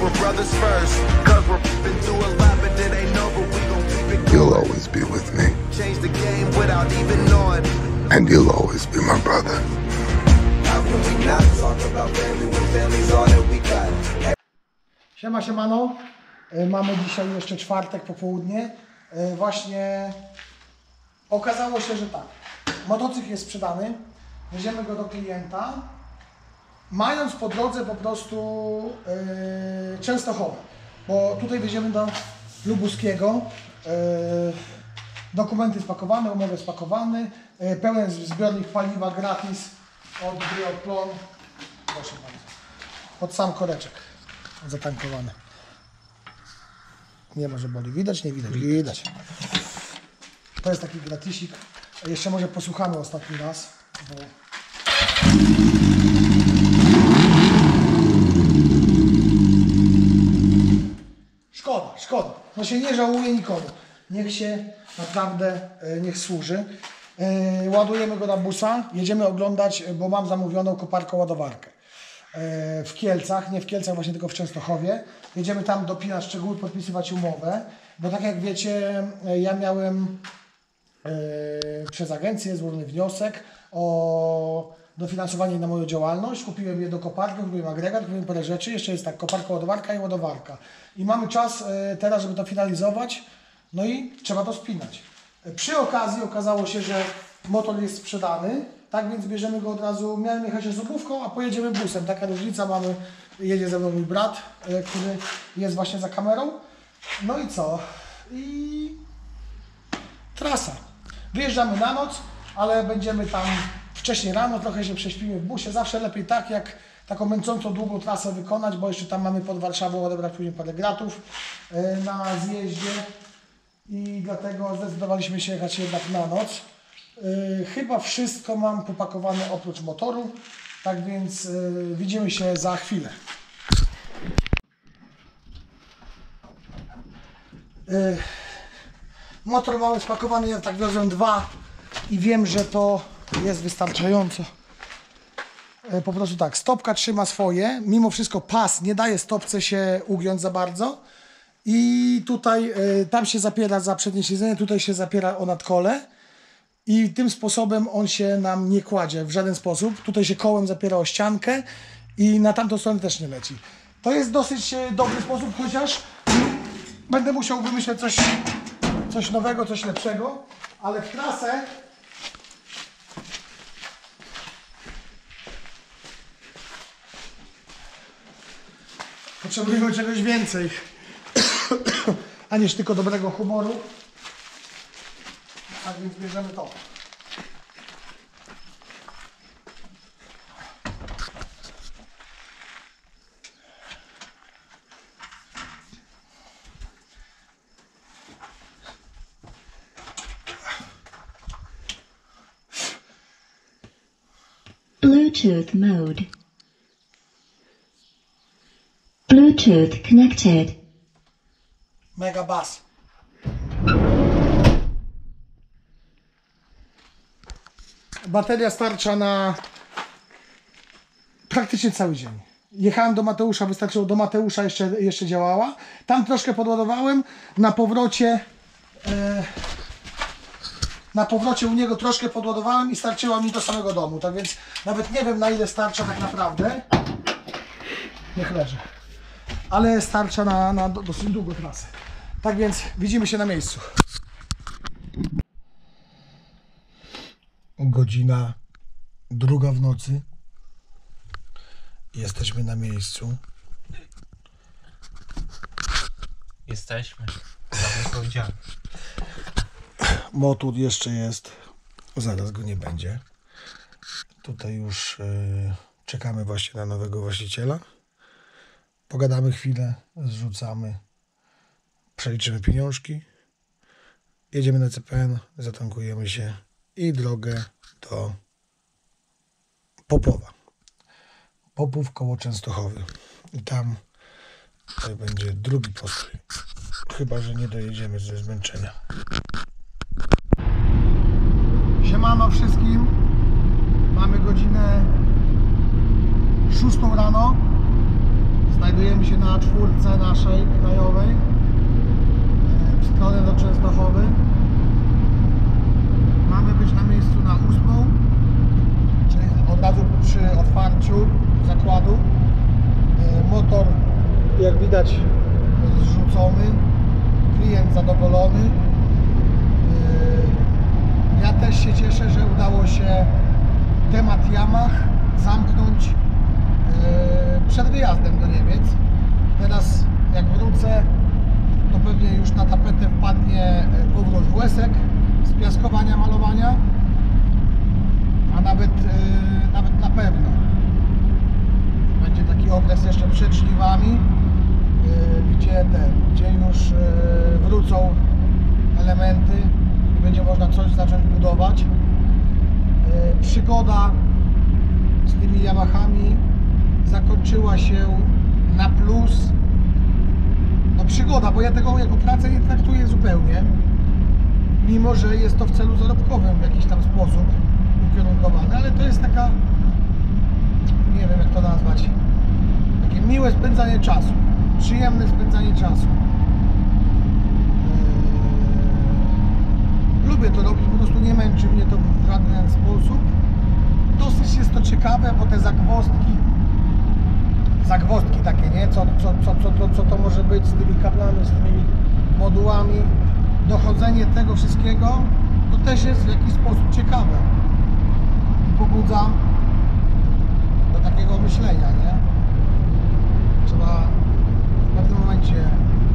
we're brothers first. Cause we're been through a lot, but it ain't over. We gon' keep it You'll always be with me, change the game without even knowing. and you'll always be my brother. How can we not talk about family when family's all that we got? Siema, siemano. E, Mamy dzisiaj jeszcze czwartek popołudnie. E, Właśnie okazało się, że tak. Motocykl jest sprzedany. Weźmiemy go do klienta. Mając po drodze po prostu e, Częstochowę. Bo tutaj wjedziemy do Lubuskiego. E, dokumenty spakowane, umowę spakowany. E, pełen zbiornik paliwa gratis od Bioplon. Proszę bardzo. Pod sam koreczek zatankowany. Nie ma, że boli. Widać? Nie widać. Widać. To jest taki gratisik. Jeszcze może posłuchamy ostatni raz. Bo... No się nie żałuje nikomu. Niech się naprawdę, e, niech służy. E, Ładujemy go na busa, jedziemy oglądać, e, bo mam zamówioną koparką ładowarkę. W Kielcach, nie w Kielcach, właśnie tylko w Częstochowie. Jedziemy tam dopinać szczegóły, podpisywać umowę, bo tak jak wiecie, ja miałem przez agencję złożony wniosek o dofinansowanie na moją działalność. Kupiłem jedną koparkę, kupiłem agregat, kupiłem parę rzeczy. Jeszcze jest tak, koparka, ładowarka i ładowarka. I mamy czas e, teraz, żeby to finalizować. No i trzeba to spinać. Przy okazji okazało się, że motor jest sprzedany, tak więc bierzemy go od razu. Miałem jechać osobówką, a pojedziemy busem. Taka różnica mamy. Jedzie ze mną mój brat, e, który jest właśnie za kamerą. No i co? I trasa. Wyjeżdżamy na noc, ale będziemy tam wcześniej rano, trochę się prześpimy w busie. Zawsze lepiej tak, jak taką męczącą długą trasę wykonać, bo jeszcze tam mamy pod Warszawą odebrać później parę gratów e, na zjeździe i dlatego zdecydowaliśmy się jechać jednak na noc. E, Chyba wszystko mam popakowane oprócz motoru, tak więc e, widzimy się za chwilę. Motor mamy spakowany, ja tak wiozłem dwa i wiem, że to jest wystarczająco. E, Po prostu tak, stopka trzyma swoje, mimo wszystko pas nie daje stopce się ugiąć za bardzo i tutaj, e, tam się zapiera za przednie siedzenie, tutaj się zapiera o nadkole i tym sposobem on się nam nie kładzie w żaden sposób. Tutaj się kołem zapiera o ściankę i na tamtą stronę też nie leci. To jest dosyć e, dobry sposób, chociaż będę musiał wymyśleć coś, coś nowego, coś lepszego, ale w trasę potrzebujemy czegoś więcej, a niż tylko dobrego humoru. Tak więc bierzemy to. Bluetooth mode. Bluetooth connected. Mega bas. Bateria starcza na praktycznie cały dzień. Jechałem do Mateusza, wystarczyło do Mateusza, jeszcze, jeszcze działała. Tam troszkę podładowałem. Na powrocie e, na powrocie u niego troszkę podładowałem i starczyła mi do samego domu. Tak więc nawet nie wiem na ile starcza tak naprawdę. Niech leży ale starcza na, na do- dosyć długą trasę. Tak więc widzimy się na miejscu. Godzina druga w nocy. Jesteśmy na miejscu. Jesteśmy. Dobrze powiedziałem. Motor jeszcze jest. Zaraz go nie będzie. Tutaj już e, czekamy właśnie na nowego właściciela. Pogadamy chwilę, zrzucamy, przeliczymy pieniążki, jedziemy na CPN, zatankujemy się i drogę do Popowa. Popów koło Częstochowy. I tam to będzie drugi postój. Chyba, że nie dojedziemy ze zmęczenia. Siemano wszystkim. Mamy godzinę 6 rano. Znajdujemy się na czwórce naszej krajowej e, w stronę do Częstochowy. Mamy być na miejscu na ósmą, czyli od razu przy otwarciu zakładu. E, Motor, jak widać, zrzucony. Klient zadowolony. E, Ja też się cieszę, że udało się temat Yamaha zamknąć e, przed wyjazdem do Niemiec. Teraz jak wrócę, to pewnie już na tapetę wpadnie e, powrót w łesek z piaskowania, malowania, a nawet, e, nawet na pewno będzie taki okres jeszcze przed żniwami, e, gdzie ten, gdzie już wrócą elementy i będzie można coś zacząć budować. Przygoda z tymi Yamahami zakończyła się na plus. No przygoda, bo ja tego jako pracę nie traktuję zupełnie. Mimo, że jest to w celu zarobkowym w jakiś tam sposób ukierunkowane, ale to jest taka, nie wiem jak to nazwać, takie miłe spędzanie czasu, przyjemne spędzanie czasu. Eee, Lubię to robić, po prostu nie męczy mnie to w żaden sposób. Dosyć jest to ciekawe, bo te zagwozdki, zagwozdki takie, nie? Co, co, co, co, to, co to może być z tymi kablami, z tymi modułami, dochodzenie tego wszystkiego, to też jest w jakiś sposób ciekawe. I pobudza do takiego myślenia, nie? Trzeba w pewnym momencie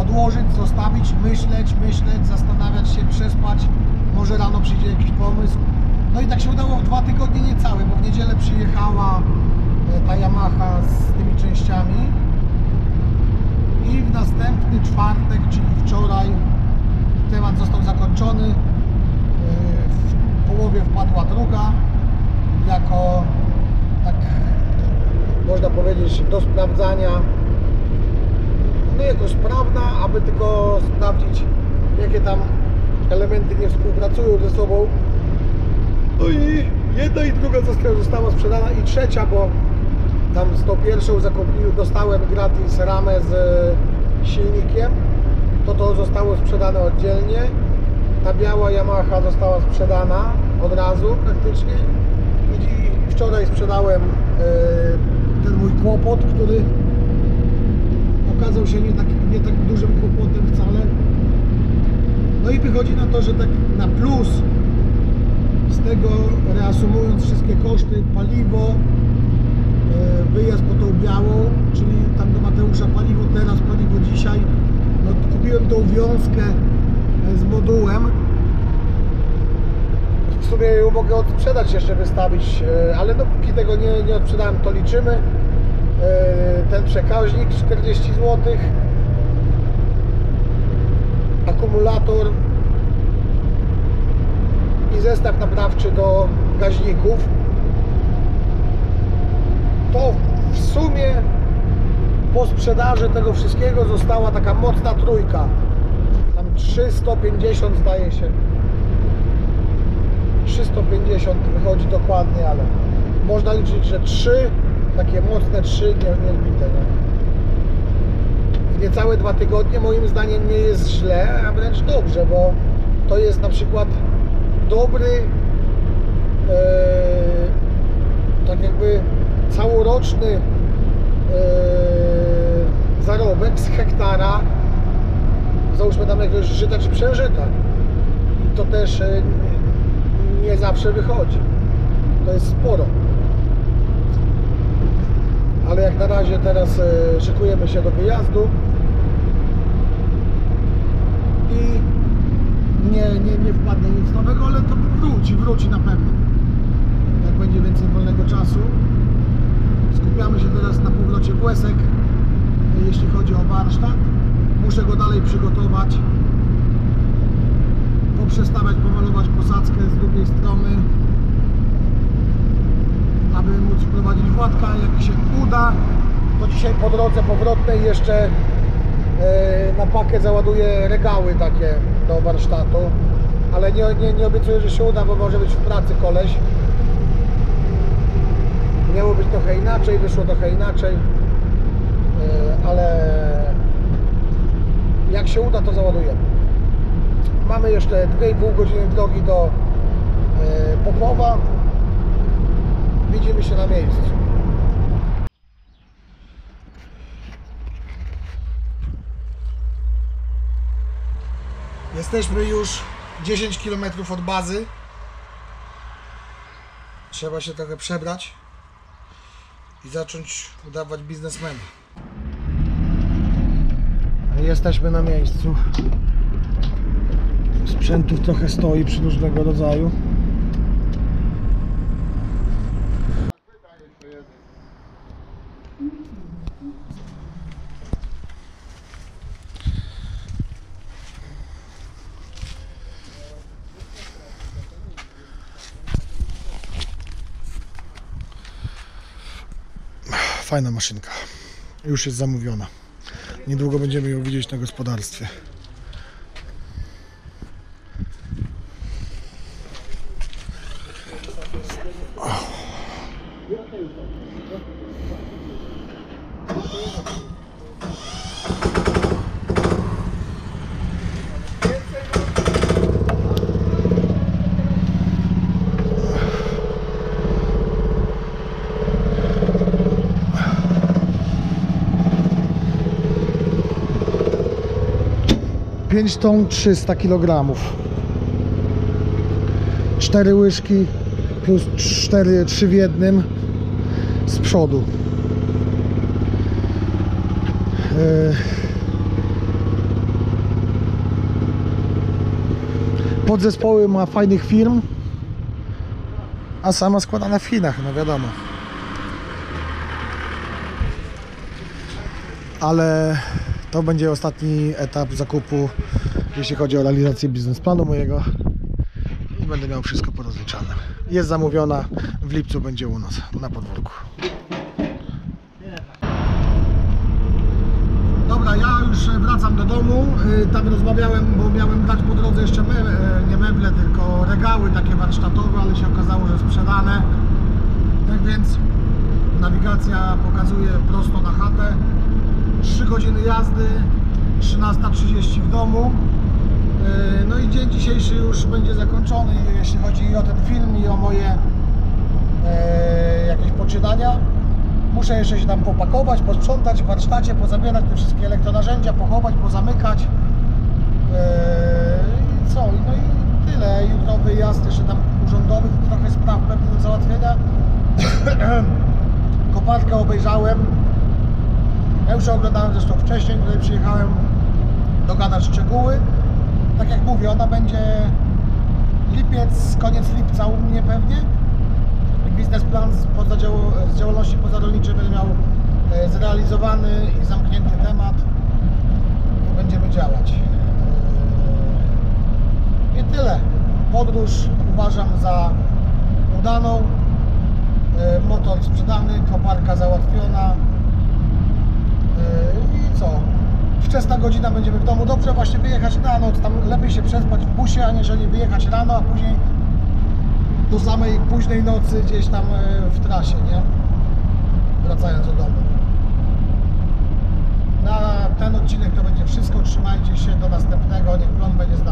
odłożyć, zostawić, myśleć, myśleć, zastanawiać się, przespać. Może rano przyjdzie jakiś pomysł. No i tak się udało w dwa tygodnie niecałe, bo w niedzielę przyjechała ta Yamaha z tymi częściami. I w następny czwartek, czyli wczoraj temat został zakończony. E, W połowie wpadła druga jako tak można powiedzieć do sprawdzania. No jako sprawna, aby tylko sprawdzić jakie tam elementy nie współpracują ze sobą. No i jedna i druga została sprzedana i trzecia, bo tam z tą pierwszą zakupiłem, dostałem gratis ramę z e, silnikiem. To to zostało sprzedane oddzielnie. Ta biała Yamaha została sprzedana od razu praktycznie. I wczoraj sprzedałem e, ten mój kłopot, który okazał się nie tak, nie tak dużym kłopotem wcale. No i wychodzi na to, że tak na plus z tego reasumując wszystkie koszty, paliwo, wyjazd po tą białą, czyli tam do Mateusza paliwo teraz, paliwo dzisiaj. No, kupiłem tą wiązkę e, z modułem. W sumie ją mogę odsprzedać jeszcze, wystawić, e, ale no póki tego nie, nie odsprzedałem, to liczymy. E, Ten przekaźnik 40 zł. Akumulator i zestaw naprawczy do gaźników to w sumie po sprzedaży tego wszystkiego została taka mocna trójka tam 350 zdaje się 350 wychodzi dokładnie, ale można liczyć, że 3 takie mocne 3 nie, niezbite nie? w niecałe dwa tygodnie moim zdaniem nie jest źle, a wręcz dobrze, bo to jest na przykład dobry e, tak jakby całoroczny e, zarobek z hektara załóżmy tam jakiegoś żyta czy przężyta i to też e, nie zawsze wychodzi to jest sporo ale jak na razie teraz e, szykujemy się do wyjazdu i nie, nie, nie wpadnie nic nowego, ale to wróci, wróci na pewno. Jak będzie więcej wolnego czasu. Skupiamy się teraz na powrocie Błesek, jeśli chodzi o warsztat. Muszę go dalej przygotować, poprzestawiać, pomalować posadzkę z drugiej strony, aby móc wprowadzić Władka. Jak się uda, to dzisiaj po drodze powrotnej jeszcze e, na pakę załaduję regały takie do warsztatu, ale nie, nie, nie obiecuję, że się uda, bo może być w pracy koleś. Trochę inaczej, wyszło trochę inaczej. ale jak się uda, to załadujemy. Mamy jeszcze 2,5 godziny drogi do e, Popowa. Widzimy się na miejscu. Jesteśmy już 10 km od bazy. Trzeba się trochę przebrać i zacząć udawać biznesmena. Jesteśmy na miejscu. Sprzętów trochę stoi różnego rodzaju. Fajna maszynka. Już jest zamówiona. Niedługo będziemy ją widzieć na gospodarstwie. Pięć ton 300 kg. Cztery łyżki plus cztery, trzy w jednym z przodu. E, Podzespoły ma fajnych firm, a sama składana w Chinach, no wiadomo. Ale to będzie ostatni etap zakupu, jeśli chodzi o realizację biznesplanu mojego i będę miał wszystko porozliczane. Jest zamówiona, w lipcu będzie u nas na podwórku. Dobra, ja już wracam do domu. Y, Tam rozmawiałem, bo miałem dać po drodze jeszcze me, e, nie meble, tylko regały takie warsztatowe, ale się okazało, że sprzedane. Tak więc nawigacja pokazuje prosto na chatę. 3 godziny jazdy, 13.30 w domu. Yy, No i dzień dzisiejszy już będzie zakończony, jeśli chodzi o ten film i o moje e, jakieś poczynania. Muszę jeszcze się tam popakować, posprzątać w warsztacie, pozabierać te wszystkie elektronarzędzia, pochować, pozamykać. E, I co? No i tyle. Jutro wyjazd jeszcze tam urzędowych, trochę spraw pewnie do załatwienia. Koparkę obejrzałem. Ja już oglądałem zresztą wcześniej, tutaj przyjechałem dogadać szczegóły. Tak jak mówię, ona będzie lipiec, koniec lipca u mnie pewnie. Biznesplan z, dział- z działalności pozarolniczej będę miał e, zrealizowany i zamknięty temat. I będziemy działać. E, I tyle. Podróż uważam za udaną. E, Motor sprzedany, koparka załatwiona. I co? Wczesna godzina będziemy w domu. Dobrze właśnie wyjechać na noc. Tam lepiej się przespać w busie, aniżeli wyjechać rano, a później do samej późnej nocy gdzieś tam yy, w trasie, nie? Wracając do domu. Na ten odcinek to będzie wszystko. Trzymajcie się. Do następnego. Niech plon będzie z.